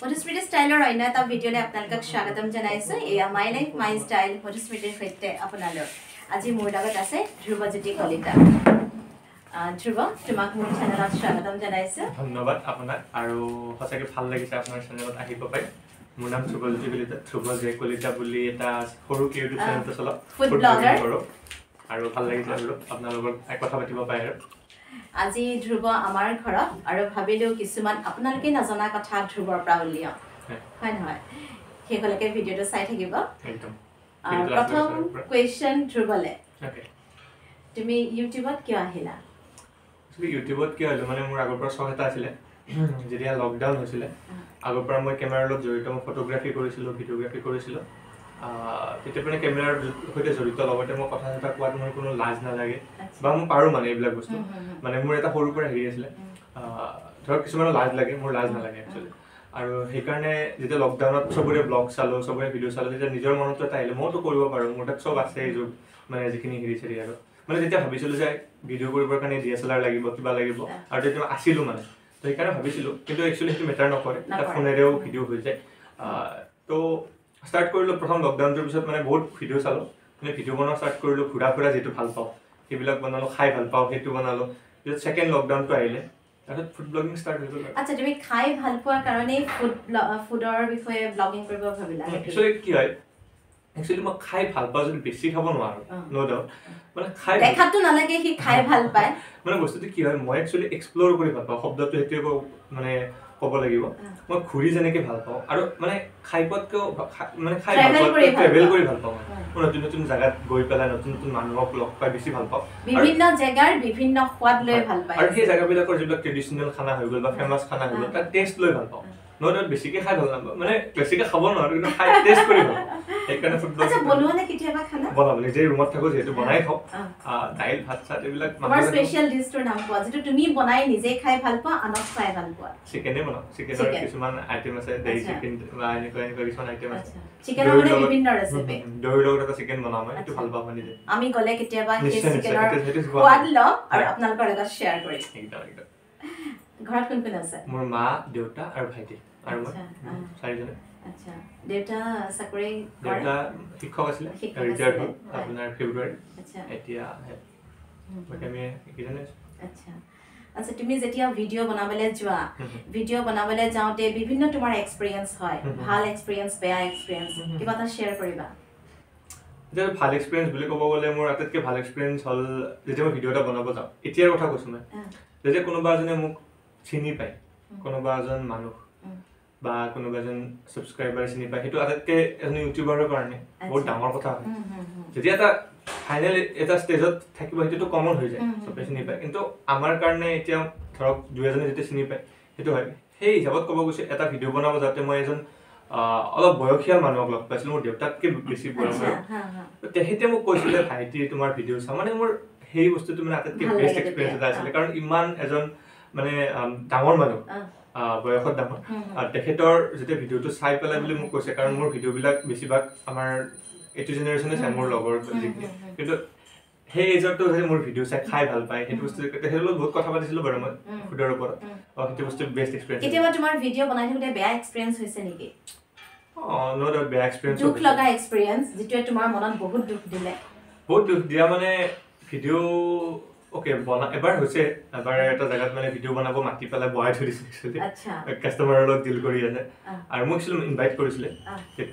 মধুস্মৃতি ষ্টাইলৰ অন্য এটা ভিডিঅ'লৈ আপোনালোকক স্বাগতম জনাইছোঁ এয়া মাই লাইফ মাই ষ্টাইল মধুস্মৃতিৰ সৈতে আপোনালোক আজি মোৰ লগত আছে ধ্ৰুৱজ্যোতি কলিতা ধ্ৰুৱ তোমাক মোৰ চেনেলত স্বাগতম জনাইছোঁ ধন্যবাদ আপোনাক আৰু সঁচাকৈ ভাল লাগিছে আপোনাৰ চেনেলত আহিব পাই মোৰ নাম ধ্ৰুৱজ্যোতি কলিতা ধ্ৰুৱ জে কলিতা বুলি এটা সৰু ইউটিউব চেনেল এটা চলাওঁ Food Food blogger. blogging কৰোঁ আৰু ভাল লাগিছে লগত কথা পাতিব পাই আৰু। আজি ধ্ৰুৱ আমাৰ ঘৰত আৰু ভাবিলোঁ কিছুমান আপোনালোকে নজনা কথা ধ্ৰুৱৰ পৰা উলিয়াওঁ হয়। হয় নহয়? শেষলৈকে ভিডিঅ'টো চাই থাকিব। প্ৰথম। কুৱেশ্যন ধ্ৰুৱলে তুমি ইউটিউবত কিয় আহিলা? ইউটিউবত কি হ'লো মানে মোৰ আগৰ পৰা চখ এটা আছিলে। যেতিয়া লকডাউন হৈছিলে। আগৰ পৰা মই কেমেৰাৰ লগত জড়িত মই ফটোগ্ৰাফী কৰিছিলোঁ ভিডিঅ'গ্ৰাফী কৰিছিলোঁ। মানে কেমেৰাৰ সৈতে জড়িত লগতে মই কথা চথা কোৱাত মোৰ কোনো লাজ নালাগে। বা মই পাৰোঁ মানে এইবিলাক বস্তু। মানে মোৰ এটা সৰুৰ পৰা হেৰি আছিলে। ধৰক কিছুমানৰ লাজ লাগে মোৰ লাজ নালাগে একচুৱেলি আৰু সেইকাৰণে যেতিয়া লকডাউনত চবৰে ব্লগ চালোঁ চবৰে ভিডিঅ' চালোঁ তেতিয়া নিজৰ মনতো এটা আহিলে মইতো কৰিব পাৰোঁ মোৰ তাত চব আছে এই যুগ মানে যিখিনি হেৰি চেৰি আৰু। মানে যেতিয়া ভাবিছিলোঁ যে ভিডিঅ' কৰিবৰ কাৰণে ডি এছ এল আৰ লাগিব কিবা লাগিব আৰু তেতিয়া মই আছিলোঁ মানে। তো সেইকাৰণে ভাবিছিলোঁ কিন্তু একচুৱেলি সেইটো মেটাৰ নকৰে এটা। ফোনেৰেও ভিডিঅ' হৈ যায়। তো ষ্টাৰ্ট কৰিলোঁ প্ৰথম লকডাউনটোৰ পিছত মানে বহুত ভিডিঅ' চালোঁ। মানে ভিডিঅ' বনোৱা ষ্টাৰ্ট কৰিলোঁ ঘূৰা ফুৰা যিটো ভাল পাওঁ সেইবিলাক বনালোঁ খাই ভাল পাওঁ সেইটো বনালোঁ। পিছত ছেকেণ্ড লকডাউনটো আহিলে তাৰপিছত ফুড ব্লগিং ষ্টাৰ্ট হৈ গ'ল আচ্ছা তুমি খাই ভাল পোৱাৰ কাৰণেই ফুড ফুডৰ বিষয়ে ব্লগিং কৰিব ভাবিলা একচুৱেলি কি হয় একচুৱেলি মই খাই ভাল পাওঁ যদি বেছি খাব নোৱাৰোঁ। ন' ডাউট মানে খাই দেখাতো নালাগে সি খাই ভাল পায়। মানে বস্তুটো কি হয় মই একচুৱেলি এক্সপ্ল'ৰ কৰি ভাল পাওঁ শব্দটো সেইটোৱে মানে ক'ব লাগিব। মই ঘূৰি যেনেকে ভাল পাওঁ আৰু মানে খাই পোৱাতকেও মানে খাই ভাল ভাল ট্ৰেভেল পাওঁ। কৰি ভাল পাওঁ মই নতুন নতুন জাগাত গৈ পেলাই নতুন নতুন মানুহক লগ পাই বেছি ভাল পাওঁ। বিভিন্ন জেগাৰ বিভিন্ন সোৱাদ লৈ ভাল পায়। আৰু সেই জেগাবিলাকৰ যিবিলাক ট্ৰেডিশ্যনেল খানা হৈ গ'ল বা ফেমাছ খানা হৈ গ'ল তাৰ টেষ্ট লৈ ভাল পাওঁ। তাত বেছিকে খাই ভাল নাপাওঁ। মানে বেছিকে খাব নোৱাৰো কিন্তু খাই টেষ্ট কৰি ভাল। পাওঁ সেইকাৰণে ফুটবল বনাব নিজে ৰুমত থাকো যিহেতু বনাই খাওঁ। দাইল ভাত চাত এইবিলাক স্পেচিয়েল ডিছটোৰ নাম কোৱা যিটো তুমি বনাই নিজে খাই ভাল পোৱা আনক খুৱাই ভাল পোৱা। চিকেনে বনাওঁ। চিকেনৰ. কিছুমান আইটেম আছে আচ্ছা। চিকেন বা এনেকুৱা এনেকুৱা কিছুমান আইটেম আছে। আচ্ছা। চিকেনৰ দৈৰ মানে লগত- বিভিন্ন ৰেচিপি উম, দৈৰ লগত এটা চিকেন বনাওঁ মই সেইটো আচ্ছা। ভাল পাওঁ মই নিজে। আমি গ'লে কেতিয়াবা সেই নিশ্চয়, নিশ্চয়। চিকেনৰ সেইটো- সেইটো খোৱা সোৱাদ হয়। লওঁ আৰু হয়। আপোনালোকৰ লগত শ্বেয়াৰ কৰিম। একদম একদম। ঘৰত কোন কোন আছে? মোৰ মা দেউতা আৰু ভাইটি। আৰু মই। চাৰিজনে। আচ্ছা দেউতা চাকৰি কৰে? দেউতা শিক্ষক আছিলে শিক্ষক ৰিটায়াৰ্ড আছিলে, হ'ল হয়। আপোনাৰ ফেব্ৰুৱাৰী। আচ্ছা। এতিয়া উম, বাকী আমি এইকেইজনে আছো। আচ্ছা। আচ্ছা তুমি যেতিয়া ভিডিঅ' বনাবলৈ যোৱা হুম, হুম। ভিডিঅ' বনাবলৈ যাওঁতে বিভিন্ন তোমাৰ এক্সপিৰিয়েঞ্চ হয়। হুম, হুম। ভাল এক্সপিৰিয়েঞ্চ বেয়া এক্সপিৰিয়েঞ্চ হুম, হুম। কিবা এটা শ্বেয়াৰ কৰিবা। এতিয়া ভাল এক্সপিৰিয়েঞ্চ বুলি ক'ব গ'লে মোৰ আটাইতকৈ ভাল এক্সপিৰিয়েঞ্চ হ'ল যেতিয়া মই ভিডিঅ' এটা বনাব যাওঁ। এতিয়াৰ কথা কৈছোঁ মই। যেতিয়া কোনোবা এজনে মোক চিনি পায়। কোনোবা এজন মানুহ। বা কোনোবা এজন ছাবস্ক্ৰাইবাৰ চিনি পায় সেইটো আটাইতকৈ এজন ইউটিউবাৰৰ কাৰণে বহুত। ডাঙৰ কথা হয়। যেতিয়া এটা ফাইনেল এটা ষ্টেজত থাকিব সেইটোতো কমন হৈ যায় চবে। চিনি পায় কিন্তু আমাৰ কাৰণে এতিয়া ধৰক দুই এজনে যেতিয়া চিনি পায় সেইটো হয় সেই হিচাপত ক'ব গৈছে এটা ভিডিঅ' বনাব যাওঁতে মই এজন অলপ বয়সীয়াল মানুহক লগ পাইছিলোঁ মোৰ দেউতাতকৈ বেছি বয়স। তেখেতে মোক কৈছিলে ভাইটি তোমাৰ ভিডিঅ' চাওঁ মানে মোৰ সেই বস্তুটো মানে আটাইতকৈ বেষ্ট এক্সপিৰিয়েঞ্চ এটা আছিলে কাৰণ ইমান এজন মানে ডাঙৰ মানুহ। বয়সত ডাঙৰ। তেখেতৰ যেতিয়া ভিডিঅ'টো চাই পেলাই বুলি মোক কৈছে কাৰণ মোৰ ভিডিঅ'বিলাক বেছিভাগ আমাৰ এইটো জেনেৰেশ্যনে চাই মোৰ লগৰ যিখিনি। কিন্তু সেই এজৰটো যদি মোৰ ভিডিঅ' চাই খাই ভাল পায়। সেইটো বস্তু তেখেতৰ লগত বহুত কথা পাতিছিলোঁ বাৰু মই। ফুডৰ ওপৰত। সেইটো বস্তু বেষ্ট এক্সপিৰিয়েঞ্চ কেতিয়াবা তোমাৰ ভিডিঅ' বনাই থাকোঁতে বেয়া এক্সপিৰিয়েঞ্চ হৈছে নেকি? অঁ ন ডাউট বেয়া এক্সপিৰিয়েঞ্চ দুখ লগা এক্সপিৰিয়েঞ্চ যিটোৱে তোমাৰ মনত বহুত দুখ দিলে। বহুত দুখ দিয়া মানে ভিডিঅ' অ'কে বনা এবাৰ হৈছে এবাৰ এটা জেগাত মানে ভিডিঅ' বনাব মাতি পেলাই বহাই থৈ দিছে একচুৱেলি কাষ্টমাৰৰ লগত ডিল কৰি আছে। আৰু মোক একচুৱেলি ইনভাইট কৰিছিলে।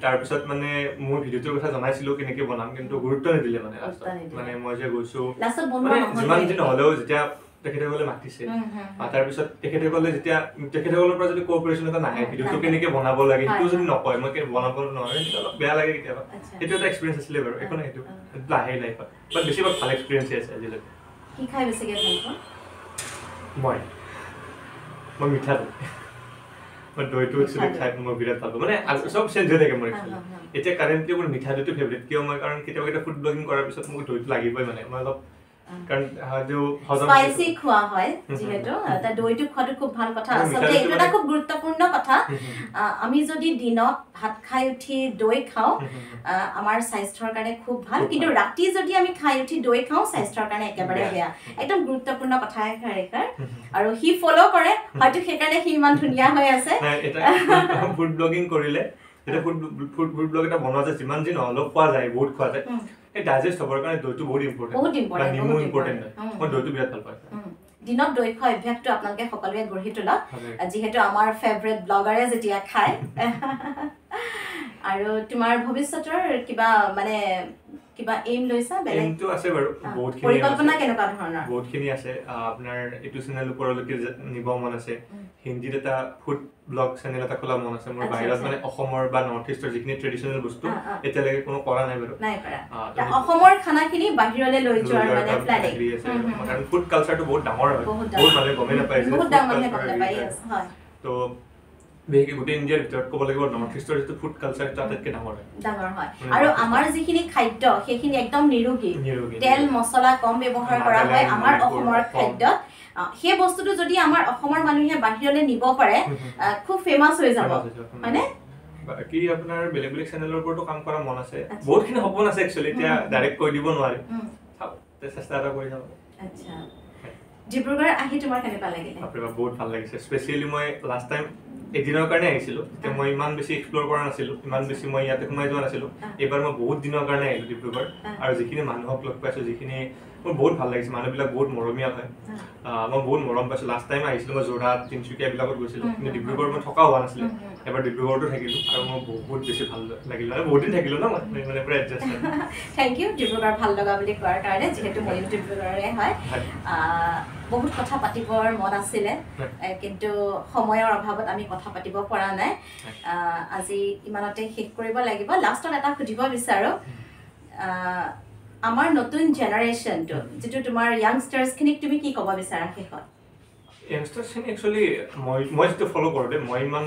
তাৰপিছত মানে মোৰ ভিডিঅ'টোৰ কথা জনাইছিলোঁ কেনেকৈ বনাম কিন্তু গুৰুত্ব নিদিলে মানে লাষ্টত। মানে মই যে গৈছোঁ মানে যিমান যি নহ'লেও যেতিয়া তেখেতসকলে মাতিছে। তাৰপিছত তেখেতসকলে যেতিয়া তেখেতসকলৰ পৰা যদি কোঅপাৰেশ্যন এটা নাহে ভিডিঅ'টো। কেনেকৈ বনাব লাগে সেইটো যদি। নকয় মই বনাব নোৱাৰোঁ সেইটো অলপ বেয়া লাগে কেতিয়াবা। সেইটো এটা এক্সপিৰিয়েঞ্চ আছিলে বাৰু। একো নাই সেইটো লাহে লাইফত বাট বেছিভাগ ভাল এক্সপিৰিয়েঞ্চে আছে আজিলৈকে। কি খাই বেছিকৈ ভাল পোৱা মই মই মিঠা দৈ মই দৈটো একচুৱেলি খাই মই বিৰাট ভাল পাওঁ মানে চব চেঞ্জ হৈ থাকে মোৰ একচুৱেলি। এতিয়া কাৰেণ্টলি মোৰ মিঠা দৈটো ফেভৰেট কিয় মই কাৰণ কেতিয়াবা কেতিয়াবা ফুড ব্লগিং কৰাৰ পিছত মোক দৈটো লাগিবই মানে মই অলপ কাৰণ স্পাইচি খোৱা হয় যিহেতু দৈটো খোৱাটো খুব ভাল কথা। আচলতে এইটো এটা খুব গুৰুত্বপূৰ্ণ কথা। আমি যদি দিনত ভাত খাই উঠি দৈ খাওঁ আমাৰ স্বাস্থ্যৰ কাৰণে খুব ভাল। কিন্তু। ৰাতি যদি আমি খাই উঠি দৈ খাওঁ স্বাস্থ্যৰ কাৰণে একেবাৰে বেয়া। একদম গুৰুত্বপূৰ্ণ কথা এষাৰ হুম। আৰু সি ফ'ল' কৰে। হয়তো সেইকাৰণে সি ইমান ধুনীয়া হৈ আছে। ফুড ব্লগিং কৰিলে। যেতিয়া ফুড ফুড ব্লগ এটা বনোৱা যায়। যিমান যি নহ'লেও খোৱা যায় বহুত খোৱা যায়। এই ডাইজেষ্ট হ'বৰ কাৰণে দৈটো বহুত ইম্পৰ্টেণ্ট বহুত বা ইম্পৰ্টেণ্ট নেমু বহুত ইম্পৰ্টেণ্ট হয়। ইম্পৰ্টেণ্ট মই দৈটো বিৰাট ভাল পাওঁ। উম, দিনত দৈ খোৱা অভ্যাসটো আপোনালোকে সকলোৱে গঢ়ি তোলক। যিহেতু আমাৰ ফেভৰেট ব্লগাৰে যেতিয়া খায়। আৰু তোমাৰ ভৱিষ্যতৰ কিবা মানে কিবা এইম লৈছা বেলেগ এইমটো আছে বাৰু বহুতখিনি পৰিকল্পনা। কেনেকুৱা ধৰণৰ বহুতখিনি আছে আপোনাৰ এইটো চেনেল ওপৰলৈকে নিব মন আছে। হিন্দীত এটা ফুড ব্লগ চেনেল এটা খোলা মন আছে মোৰ বাহিৰত। মানে অসমৰ বা নৰ্থ ইষ্টৰ যিখিনি ট্ৰেডিশ্যনেল বস্তু। এতিয়ালৈকে কোনো কৰা নাই বাৰু অসমৰ খানাখিনি বাহিৰলৈ লৈ যোৱাৰ মানে প্লেনিং হেৰি। কাৰণ ফুড কালচাৰটো বহুত ডাঙৰ হয় বহুত। মানুহে গমেই নাপায় বহুত ডাঙৰ মানুহে গম নাপায় হয় তো গোটেই ইণ্ডিয়াৰ ভিতৰত ক'ব লাগিব নৰ্থ ইষ্টৰ যিটো ফুড কালচাৰ সেইটো আটাইতকৈ ডাঙৰ হয়। ডাঙৰ হয়। উম, আৰু North East আমাৰ যিখিনি খাদ্য সেইখিনি একদম নিৰোগী। নিৰোগী। তেল মছলা কম ব্যৱহাৰ কৰা হয় নাগালেণ্ড, আমাৰ মণিপুৰ, অসমৰ অসম। খাদ্যত। আহ, সেই বস্তুটো যদি আমাৰ অসমৰ মানুহে বাহিৰলৈ নিব পাৰে খুব ফেমাছ হৈ যাব। হয়নে? বাকী আপোনাৰ বেলেগ বেলেগ চেনেলৰ ওপৰতো কাম কৰা মন আছে। বহুতখিনি সপোন আছে একচুৱেলি এতিয়া। ডাইৰেক্ট কৈ দিব নোৱাৰি। চেষ্টা এটা কৰি আচ্ছা। ডিব্ৰুগড় আহি তোমাৰ কেনেকুৱা লাগিলে? বহুত ভাল লাগিছে। স্পেচিয়েলি মই লাষ্ট টাইম এদিনৰ কাৰণে আহিছিলোঁ। তেতিয়া মই ইমান বেছি এক্সপ্ল'ৰ কৰা নাছিলোঁ ইমান বেছি মই ইয়াতে সোমাই যোৱা নাছিলোঁ। এইবাৰ মই বহুত দিনৰ কাৰণে আহিলোঁ ডিব্ৰুগড়। আৰু যিখিনি মানুহক লগ পাইছোঁ যিখিনি মোৰ বহুত ভাল লাগিছে মানুহবিলাক বহুত মৰমীয়াল হয়। মই বহুত মৰম পাইছোঁ। লাষ্ট টাইম আহিছিলোঁ মই যোৰহাট তিনিচুকীয়া এইবিলাকত গৈছিলোঁ। কিন্তু ডিব্ৰুগড় মই থকা হোৱা নাছিলে। এবাৰ ডিব্ৰুগড়তো থাকিলোঁ আৰু মই বহুত বেছি ভাল লাগিল। মানে বহুত দিন থাকিলোঁ ন মই মানে পুৰা এডজাষ্ট থেংক ইউ ডিব্ৰুগড় ভাল লগা বুলি কোৱাৰ কাৰণে যিহেতু ময়ো ডিব্ৰুগড়ৰে হয়। বহুত কথা পাতিবৰ মন আছিলে কিন্তু সময়ৰ অভাৱত আমি কথা পাতিব পৰা নাই। আজি ইমানতে শেষ কৰিব লাগিব। লাষ্টত এটা সুধিব বিচাৰোঁ। আমাৰ নতুন জেনেৰেশ্যনটো যিটো তোমাৰ য়াংষ্টাৰ্ছখিনিক তুমি কি ক'ব বিচাৰা শেষত য়াংষ্টাৰ্ছখিনি একচুৱেলি মই মই যিটো ফ'ল' কৰোঁ দেই মই ইমান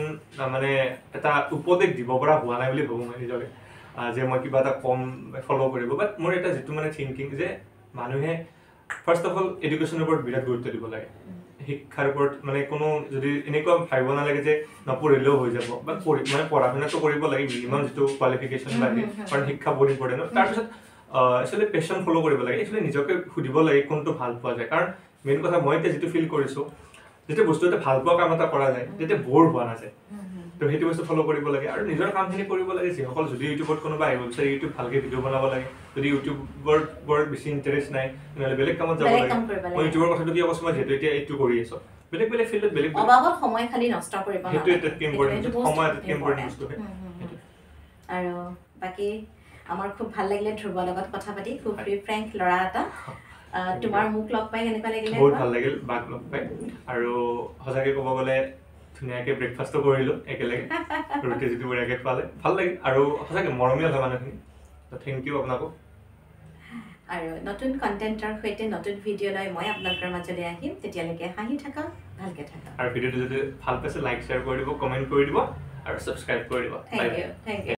মানে এটা উপদেশ দিব পৰা হোৱা নাই বুলি ভাবোঁ মই নিজকে যে মই কিবা এটা কম ফ'ল' কৰিব। বাট মোৰ এটা যিটো মানে থিংকিং যে মানুহে ফাৰ্ষ্ট অফ অল এডুকেশ্যনৰ ওপৰত বিৰাট গুৰুত্ব দিব লাগে। শিক্ষাৰ ওপৰত মানে কোনো যদি এনেকুৱা ভাবিব নালাগে যে নপঢ়িলেও হৈ যাব বা পঢ়ি মানে পঢ়া শুনাটো কৰিব লাগে মিনিমাম যিটো কোৱালিফিকেশ্যন লাগে। কাৰণ শিক্ষা বহুত ইম্পৰ্টেণ্ট তাৰপিছত একচুৱেলি পেশ্যন ফ'ল' কৰিব লাগে একচুৱেলি নিজকে সুধিব লাগে কোনটো ভাল পোৱা যায়। কাৰণ মেইন কথা মই এতিয়া যিটো ফিল কৰিছোঁ যেতিয়া বস্তু এটা ভাল পোৱা কাম এটা কৰা যায় তেতিয়া ব'ৰ হোৱা নাযায়। তো সেইটো বস্তু ফ'ল' কৰিব লাগে আৰু নিজৰ কামখিনি কৰিব লাগে। যিসকল যদি ইউটিউবত কোনোবা আহিব বিচাৰে ইউটিউব ভালকৈ ভিডিঅ' বনাব লাগে যদি ইউটিউবৰ বৰ বেছি ইণ্টাৰেষ্ট নাই তেনেহ'লে বেলেগ কামত যাব লাগে। মই ইউটিউবৰ কথাটো কিয় কৈছোঁ? মই যিহেতু এতিয়া এইটো কৰি আছোঁ। বেলেগ বেলেগ ফিল্ডত বেলেগ অবাবত সময় খালি নষ্ট কৰিব সেইটো নালাগে। সময়। বস্তু। আৰু বাকী আমাৰ খুব ভাল লাগিলে ধ্ৰুৱৰ লগত কথা পাতি। খুব ফ্ৰী ফ্ৰেংক ল'ৰা এটা। তোমাৰ মোক লগ পাই কেনেকুৱা লাগিলে বহুত? ভাল লাগিল বাক লগ পাই। আৰু সঁচাকৈ ক'ব গ'লে ধুনীয়াকৈ ব্ৰেকফাষ্টো কৰিলোঁ একেলগে। ৰুটি যিটো বঢ়িয়াকৈ খোৱালে। ভাল লাগিল। আৰু সঁচাকৈ মৰমীয়াল হয় মানুহখিনি। থেংক ইউ আপোনাকো। আৰু নতুন কণ্টেণ্টৰ সৈতে নতুন ভিডিঅ' লৈ মই আপোনালোকৰ মাজলৈ আহিম। তেতিয়ালৈকে হাঁহি থাকা ভালকে থাকা আৰু ভিডিঅ'টো যদি ভাল পাইছে লাইক শ্বেয়াৰ কৰি দিব কমেণ্ট কৰি দিব আৰু ছাবস্ক্ৰাইব কৰি দিব। Thank U thank U